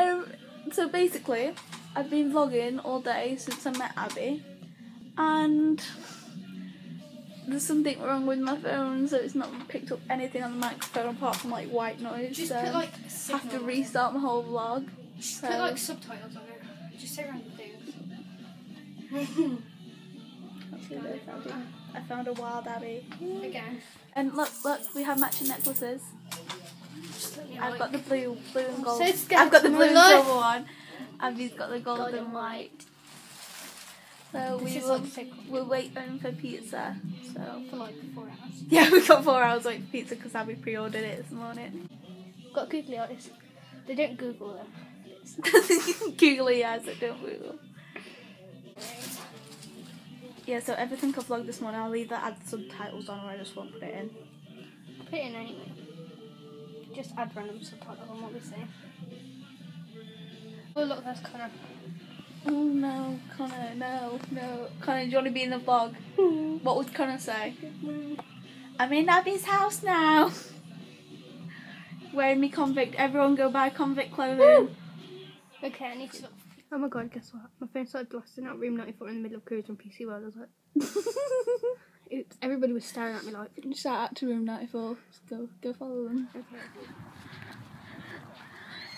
Um, so basically, I've been vlogging all day since I met Abby, and there's something wrong with my phone, so it's not picked up anything on the microphone apart from like white noise. Just so put like I have to signal on it. restart my whole vlog. Just So put like subtitles on it. Just say random things. Let's see what I found it. I found a wild Abby, Again. and look, look, we have matching necklaces. Just let me I've got the blue, blue and gold. So I've got the blue and silver one. Abby's got the gold and white. So This we will, like thick. we're waiting for pizza. So for like four hours. yeah, we got four hours wait for pizza because Abby pre-ordered it this morning. Got googly eyes. They don't Google them. Googly eyes that don't Google. Yeah, so everything I vlogged this morning, I'll either add subtitles on or I just won't put it in. Put it in anyway. Just add random subtitles on what we say. Oh look, that's Connor. Oh no, Connor, no, no. Connor, do you want to be in the vlog? Mm. What would Connor say? I'm in Abby's house now. Wearing me convict. Everyone go buy convict clothing. Okay, I need to. Oh my god, guess what? My phone started blasting out Room 94 in the middle of Cruise on PC World. I was like, oops. Everybody was staring at me like, Shout out to Room 94. Just go, go follow them. okay.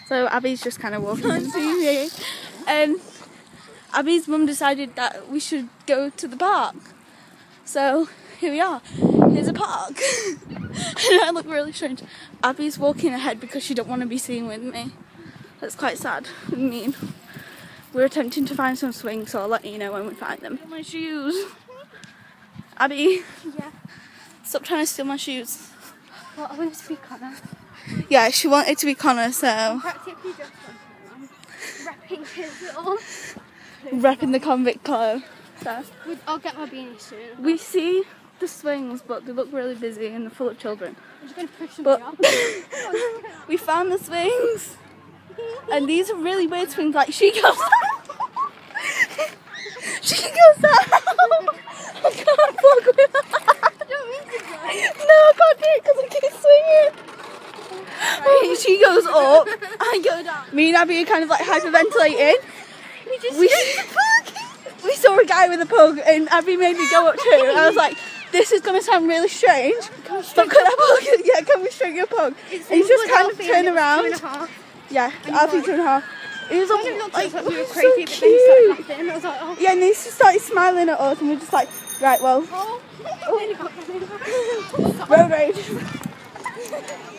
So Abby's just kind of walking into here. And Abby's mum decided that we should go to the park. So here we are. Here's a park. and I look really strange. Abby's walking ahead because she don't want to be seen with me. That's quite sad and mean. We're attempting to find some swings, so I'll let you know when we find them. My shoes. Abby, Yeah. stop trying to steal my shoes. Well, I want to speak Connor. Yeah, she wanted to be Connor, so Practically just wrapping his little. repping the convict club. So. I'll get my beanie soon. We see the swings, but they look really busy and they're full of children. I'm just going to push them But up. we found the swings, and these are really weird swings. Like she goes, she goes out. I can't vlog with her. I don't mean to go. No, I can't do it because I keep swinging. Right, she goes up, I go Abby are kind of like hyperventilating. We just We, we saw a guy with a pug, and Abby made me go up to him. I was like, this is going to sound really strange. Can But could I pug? Yeah, can we string your pug? It's And he just kind of turned around. Two and a half. Yeah, Alfie two and a half. He was all, like, like we were so crazy, but then he started cute. laughing. I was like, oh. Yeah, and he just started smiling at us, and we're just like, right, well, Oh. Got oh. road rage.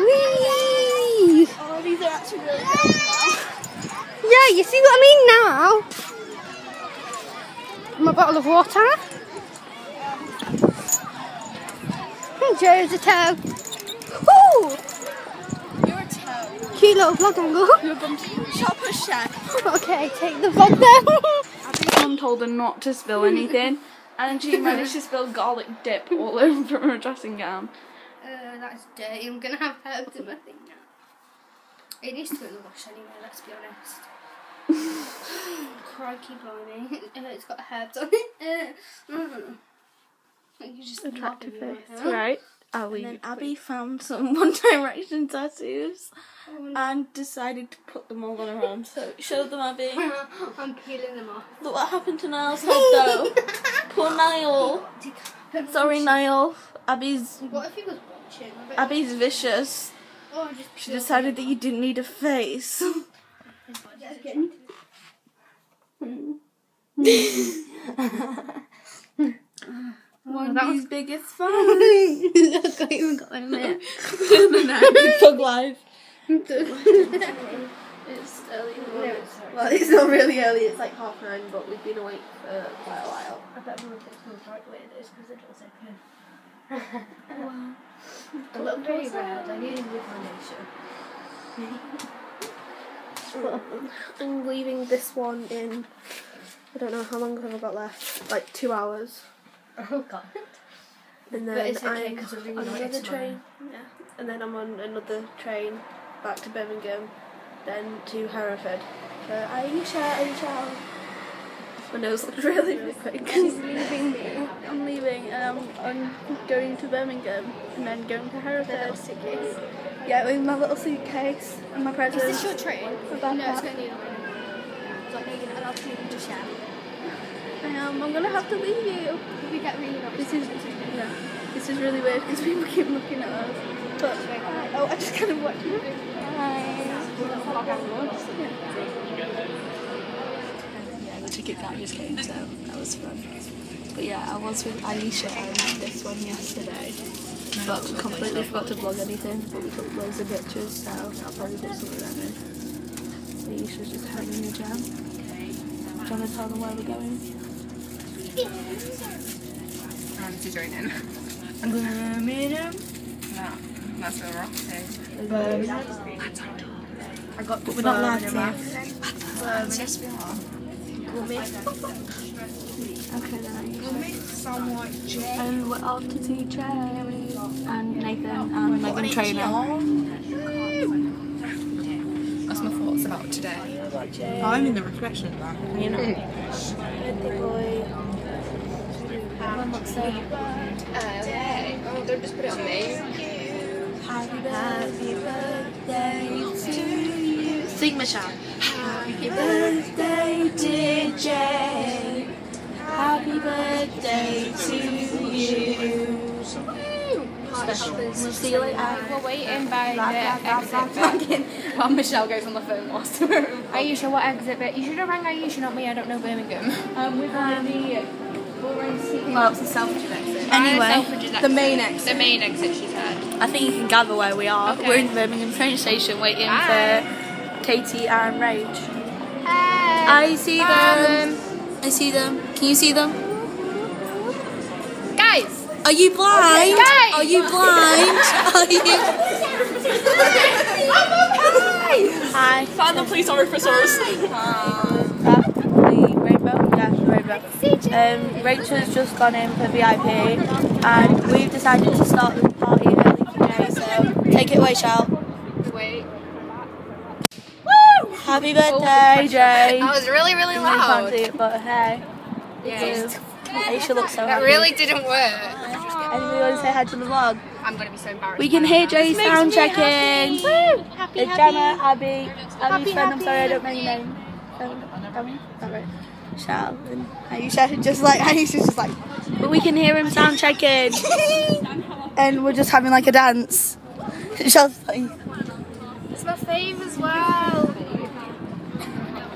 Whee! Oh, these are actually really good. Yeah, you see what I mean now? My bottle of water. Joe's a toe. Woo! You're a toe. Cute little vlog angle. You're going to shop a shed. okay, take the vlog then. Abby's mum told her not to spill anything, and she managed to spill garlic dip all over her dressing gown. That's dirty. I'm gonna have herbs in my thing now. It needs to go in the wash anyway, let's be honest. Crikey blimey. It's got herbs on it. You just Attractive lob them in face, my hair. right? And leave. then Abby found some One Direction tattoos Oh, and decided to put them all on her arm. So show them, Abby. I'm peeling them off. Look what happened to Niall's head though. Poor Niall. Sorry, Niall. Abby's What if he was watching? Abby's vicious. Oh, just She decided that you didn't need a face. Hmm. Hmm. Off. Just getting- One that of biggest fun. I got even got them there. Pug life. it's It's early in the No, morning. it's not. Well, it's not really early. It's like half nine, but we've been awake for quite a while. I bet everyone thinks I'm the right way it is because the door's open. Wow. I look very red. I need a new foundation. I'm leaving this one in. I don't know how long i have I got left. Like two hours, Oh god. and But then it's okay I'm 'cause we're on reunited another train. Yeah, and then I'm on another train back to Birmingham, then to Hereford. So Aisha, Aisha. My nose looks really, really quick. She's leaving me. I'm leaving and I'm, I'm going to Birmingham and then going to Hereford. Little suitcase. Yeah, with my little suitcase and my Is presents. this your train? My No, it's going to a minute. Like, no, you're not allowed to leave just yet. Am. I'm gonna have to leave you. We get really. This is yeah. This is really weird because people keep looking at us. But uh, oh, I just kind of watched you. Yeah, the ticket just came, so that was fun. But yeah, I was with Aisha and this one yesterday. But completely forgot to vlog anything, but we took loads of pictures, so I'll probably put some of them in. Aisha's just having a jam. Do you want to tell them where we're going? Um, to join in. Him. No, that's where we're off to. I got but we're not. Um, are. Okay then. And we're off to see Jay and Nathan and Meghan Trainor. That's my thoughts about today. I'm in the reflection of that. You know. Everyone looks so Hey. Oh, don't just put it on me. Happy birthday to you. Sing, Michelle. Happy birthday, dear Jay. Happy birthday to you. Special. We'll see you later. We're waiting by the exit bit. While Michelle goes on the phone whilst we're Aisha, what exit bit? You should have rang Aisha, not me. I don't know Birmingham. Um, we're to the Well, it's a Selfridges exit. anyway, the main exit. The main exit, she said. I think you can gather where we are. Okay. We're in the Birmingham train station waiting Hi. for Katie and Rage. Hey. I see them. I see them. Can you see them? Guys! Are you blind? Guys! Are you blind? Are you? Hi. Find the police officers. the rainbow? Yeah, the rainbow. Um, Rachel's just gone in for VIP and we've decided to start the party early today, so take it away, Shal. Wait. Happy birthday, Jay. That was really, really You can't loud. see it, but hey. Yeah. Aisha looks so That happy. really didn't work. Anybody want to say hi to the vlog? I'm going to be so embarrassed. We can hear Jay sound checking. Happy, It's Gemma, Abby, Abby's friend. I'm sorry, I don't know your name. Um, Abby, is that right? Shal and Aisha, just like Aisha's just like. But we can hear him sound checking, and we're just having like a dance. Shal's like, It's my fave as well.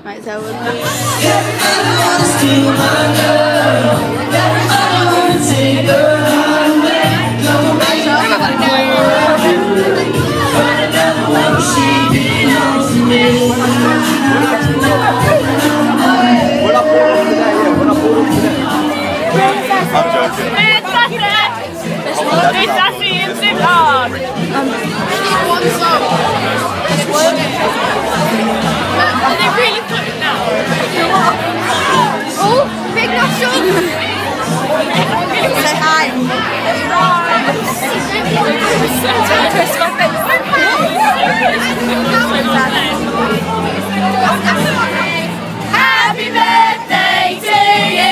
right, so we'll Happy birthday to you!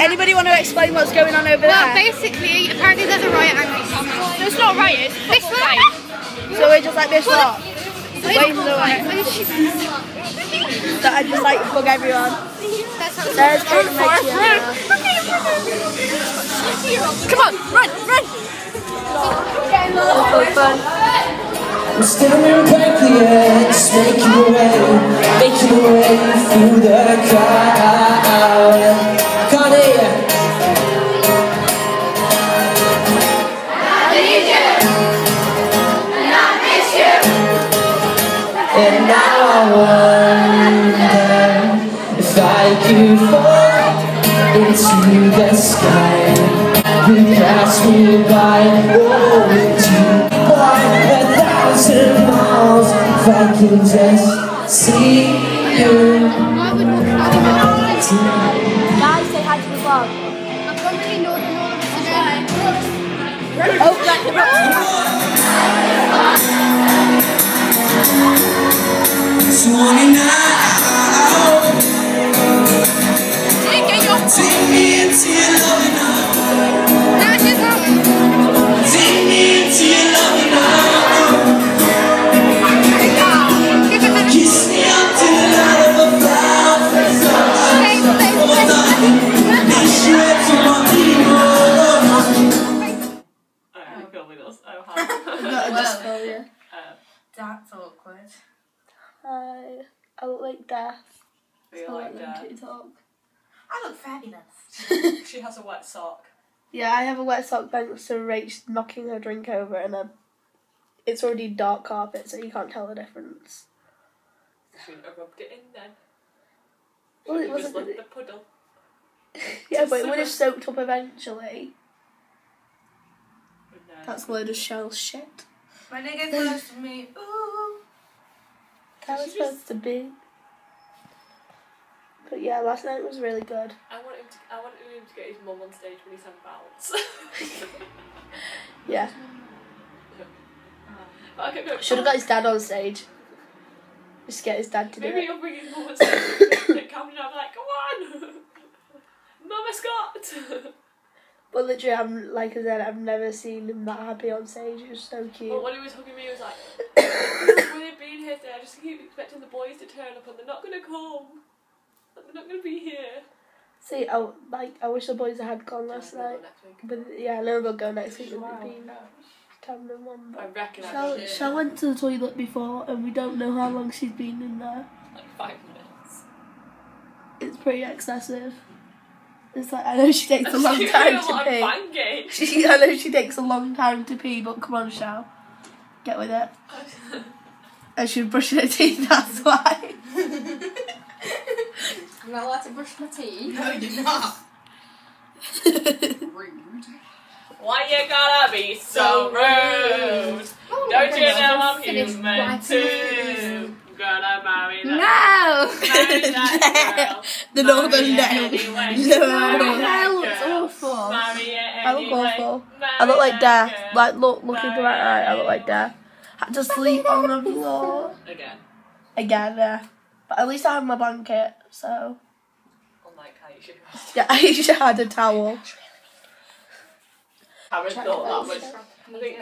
Anybody want to explain what's going on over Well, there? Well, basically, apparently there's a riot happening. There's not riot. This way. So we're just like this lot. Wait for the riot. That I just like bug everyone. There's Kate and Rachel. Come on, run, run. So fun. I'm still in pancreas, making your way, making your way through the crowd. Got it. And now I wonder you for into the sky. We pass me by, oh, into by a thousand miles. If I can just see you. Guys, say hi to the vlog. Oh, like the 29 Hi. I look like death. Oh, we I like like them that. TikTok. I look fabulous. She has a wet sock. Yeah, I have a wet sock thanks to Rach knocking her drink over, and a, it's already dark carpet, so you can't tell the difference. Shouldn't have rubbed it in then. Well, it It was wasn't. like the puddle. Yeah, but it would have soaked up eventually. No. That's a load of shell shit. When they get close to me, ooh. That was supposed to be. But yeah, last night was really good. I want him to. I want him to get his mum on stage when he sang bounce. Yeah. but I kept going. Should have got his dad on stage. Just get his dad to do Maybe it. you'll bring his mum on stage. and Come and I'm like, come on, Mama Scott. But literally, I'm like I said, I've never seen him that happy on stage. It was so cute. But when he was hugging me, he was like, "Will they be here today? I just keep expecting the boys to turn up, and they're not gonna come. They're not gonna be here." See, I like I wish the boys had gone last Yeah, night. go next week. But yeah, I know they'll go next week. Wow. With the Cameron one. I reckon Shell, should. Went to the toilet before, and we don't know how long she's been in there. Like five minutes. It's pretty excessive. It's like I know she takes a I'm long time a to lot of pee. banging. She, I know she takes a long time to pee, but come on, Shell, get with it. And she's brushing her teeth. That's why. I'm not allowed to brush my teeth. No, you're not. Rude. Why you gotta be so rude? Don't you know I'm human too? Marry No! that, marry that girl. the northern Marry no. it anyway. No. That That looks awful. I look awful. I look like death. girl. Like look, look into my eye. I look like death. Had to sleep on the floor Again, again. Yeah, but at least I have my blanket. So unlike should yeah, Aisha had a towel. Karen thought that was. I think